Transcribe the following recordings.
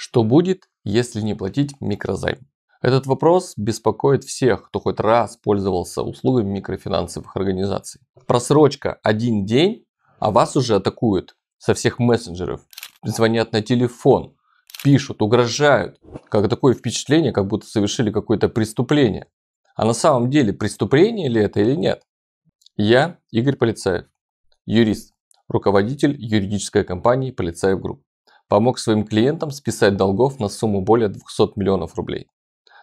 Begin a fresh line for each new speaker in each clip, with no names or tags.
Что будет, если не платить микрозайм? Этот вопрос беспокоит всех, кто хоть раз пользовался услугами микрофинансовых организаций. Просрочка один день, а вас уже атакуют со всех мессенджеров, звонят на телефон, пишут, угрожают. Как такое впечатление, как будто совершили какое-то преступление. А на самом деле преступление ли это или нет? Я Игорь Полицаев, юрист, руководитель юридической компании Полицаев Group. Помог своим клиентам списать долгов на сумму более 200 миллионов рублей.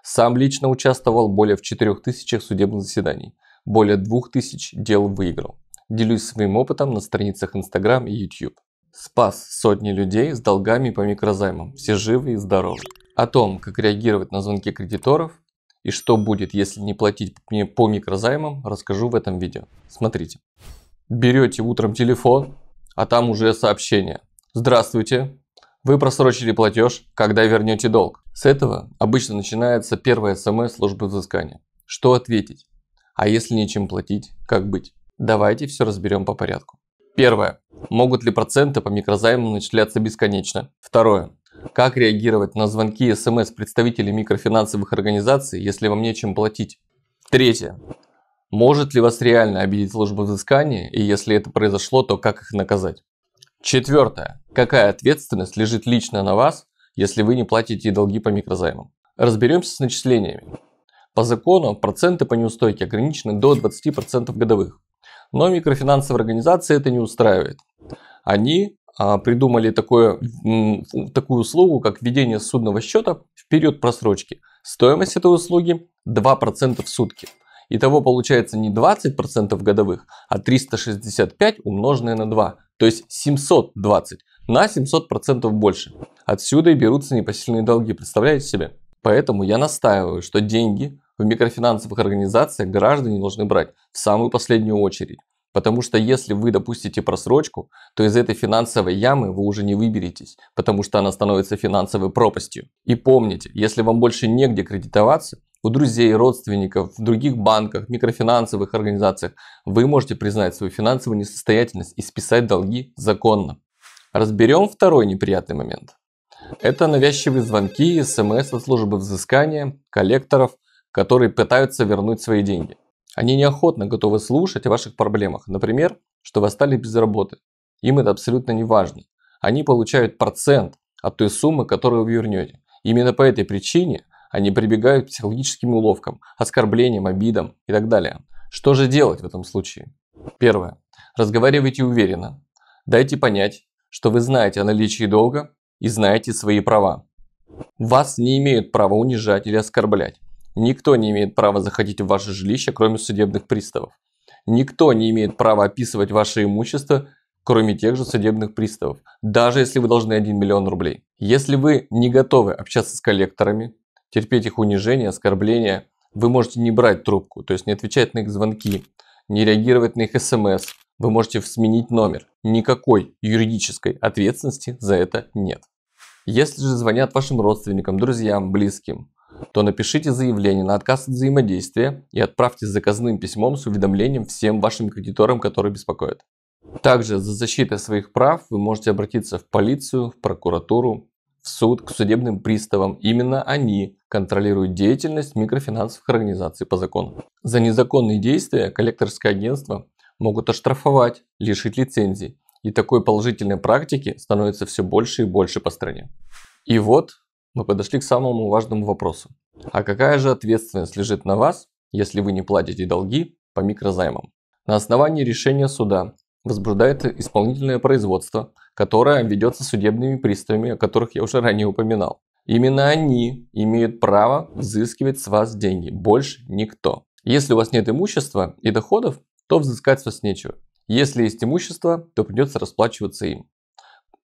Сам лично участвовал более в 4000 судебных заседаний, более 2000 дел выиграл. Делюсь своим опытом на страницах Instagram и YouTube. Спас сотни людей с долгами по микрозаймам, все живы и здоровы. О том, как реагировать на звонки кредиторов и что будет, если не платить по микрозаймам, расскажу в этом видео. Смотрите. Берете утром телефон, а там уже сообщение. Здравствуйте, вы просрочили платеж, когда вернете долг. С этого обычно начинается первая смс службы взыскания. Что ответить? А если нечем платить, как быть? Давайте все разберем по порядку. Первое. Могут ли проценты по микрозайму начисляться бесконечно? Второе. Как реагировать на звонки и смс представителей микрофинансовых организаций, если вам нечем платить? Третье. Может ли вас реально обидеть служба взыскания, и если это произошло, то как их наказать? Четвертое. Какая ответственность лежит лично на вас, если вы не платите долги по микрозаймам? Разберемся с начислениями. По закону проценты по неустойке ограничены до 20% годовых. Но микрофинансовые организации это не устраивает. Они а, придумали такое, такую услугу, как введение судного счета в период просрочки. Стоимость этой услуги 2% в сутки. Итого получается не 20% годовых, а 365 умноженное на 2, то есть 720, на 700% больше. Отсюда и берутся непосильные долги, представляете себе? Поэтому я настаиваю, что деньги в микрофинансовых организациях граждане должны брать в самую последнюю очередь. Потому что если вы допустите просрочку, то из этой финансовой ямы вы уже не выберетесь, потому что она становится финансовой пропастью. И помните, если вам больше негде кредитоваться, у друзей, родственников, в других банках, микрофинансовых организациях, вы можете признать свою финансовую несостоятельность и списать долги законно. Разберем второй неприятный момент. Это навязчивые звонки и смс от службы взыскания, коллекторов, которые пытаются вернуть свои деньги. Они неохотно готовы слушать о ваших проблемах. Например, что вы остались без работы. Им это абсолютно не важно. Они получают процент от той суммы, которую вы вернете. Именно по этой причине они прибегают к психологическим уловкам, оскорблениям, обидам и так далее. Что же делать в этом случае? Первое. Разговаривайте уверенно. Дайте понять, что вы знаете о наличии долга и знаете свои права. Вас не имеют права унижать или оскорблять. Никто не имеет права заходить в ваше жилище, кроме судебных приставов. Никто не имеет права описывать ваше имущество, кроме тех же судебных приставов, даже если вы должны 1 миллион рублей. Если вы не готовы общаться с коллекторами, терпеть их унижение, оскорбления, вы можете не брать трубку, то есть не отвечать на их звонки, не реагировать на их смс, вы можете сменить номер. Никакой юридической ответственности за это нет. Если же звонят вашим родственникам, друзьям, близким, то напишите заявление на отказ от взаимодействия и отправьте заказным письмом с уведомлением всем вашим кредиторам, которые беспокоят. Также за защитой своих прав вы можете обратиться в полицию, в прокуратуру, в суд, к судебным приставам. Именно они контролируют деятельность микрофинансовых организаций по закону. За незаконные действия коллекторское агентство могут оштрафовать, лишить лицензии. И такой положительной практики становится все больше и больше по стране. И вот мы подошли к самому важному вопросу. А какая же ответственность лежит на вас, если вы не платите долги по микрозаймам? На основании решения суда возбуждается исполнительное производство, которое ведется судебными приставами, о которых я уже ранее упоминал. Именно они имеют право взыскивать с вас деньги, больше никто. Если у вас нет имущества и доходов, то взыскать с вас нечего. Если есть имущество, то придется расплачиваться им.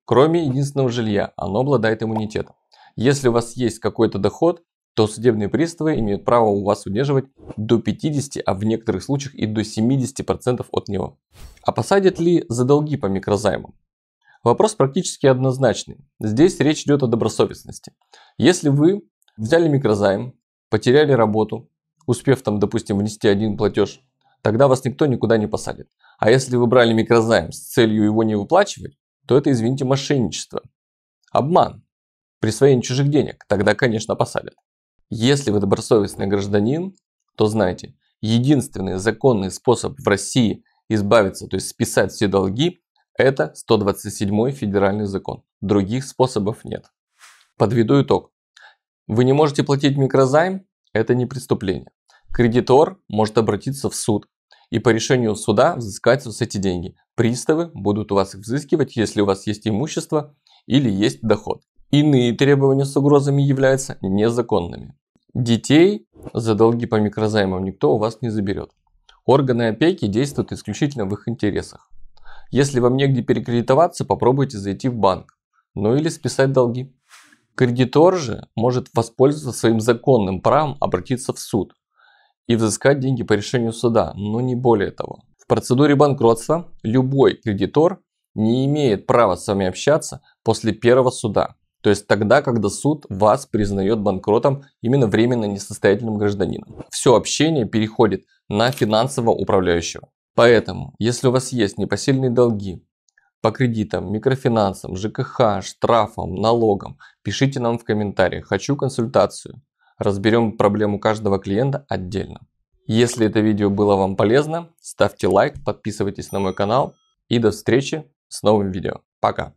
Кроме единственного жилья, оно обладает иммунитетом. Если у вас есть какой-то доход, то судебные приставы имеют право у вас удерживать до 50, а в некоторых случаях и до 70% от него. А посадят ли за долги по микрозаймам? Вопрос практически однозначный. Здесь речь идет о добросовестности. Если вы взяли микрозайм, потеряли работу, успев там, допустим, внести один платеж, тогда вас никто никуда не посадит. А если вы брали микрозайм с целью его не выплачивать, то это, извините, мошенничество. Обман. присвоение чужих денег, тогда, конечно, посадят. Если вы добросовестный гражданин, то знайте, единственный законный способ в России избавиться, то есть списать все долги, это 127 федеральный закон. Других способов нет. Подведу итог. Вы не можете платить микрозайм – это не преступление. Кредитор может обратиться в суд и по решению суда взыскать с эти деньги. Приставы будут у вас взыскивать, если у вас есть имущество или есть доход. Иные требования с угрозами являются незаконными. Детей за долги по микрозаймам никто у вас не заберет. Органы опеки действуют исключительно в их интересах. Если вам негде перекредитоваться, попробуйте зайти в банк, ну или списать долги. Кредитор же может воспользоваться своим законным правом обратиться в суд и взыскать деньги по решению суда, но не более того. В процедуре банкротства любой кредитор не имеет права с вами общаться после первого суда. То есть тогда, когда суд вас признает банкротом именно временно несостоятельным гражданином. Все общение переходит на финансового управляющего. Поэтому, если у вас есть непосильные долги по кредитам, микрофинансам, ЖКХ, штрафам, налогам, пишите нам в комментариях «Хочу консультацию». Разберем проблему каждого клиента отдельно. Если это видео было вам полезно, ставьте лайк, подписывайтесь на мой канал и до встречи с новым видео. Пока!